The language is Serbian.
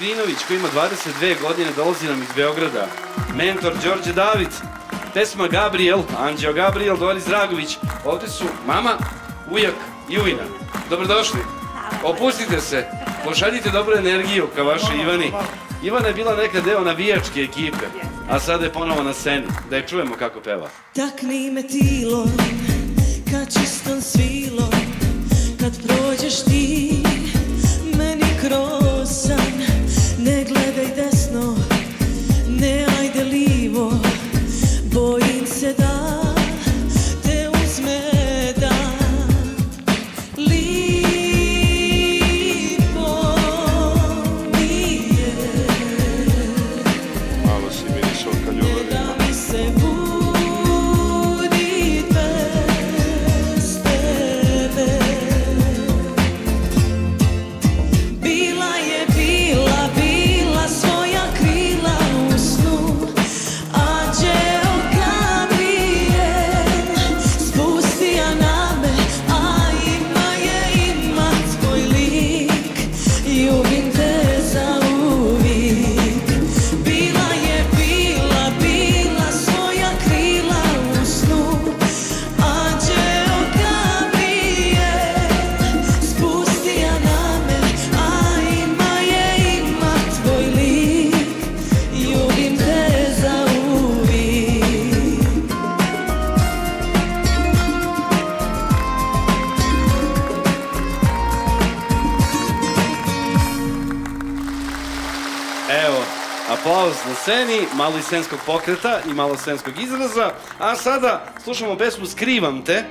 Šukrinović koji ima 22 godine, dolazi nam iz Beograda. Mentor Đorđe David, pesma Gabriel, Anđeo Gabriel, Doris Dragović. Ovde su mama, ujak i ujna. Dobrodošli. Opustite se, pošaljite dobru energiju ka vašoj Ivani. Ivana je bila nekad deo navijačke ekipe, a sada je ponovo na sceni. Da je čujemo kako peva. Takni me tilo Kad čistom svilom da mi Evo, aplauz na sceni, malo iz scenskog pokreta i malo scenskog izraza. A sada slušamo pesmu Skrivam te,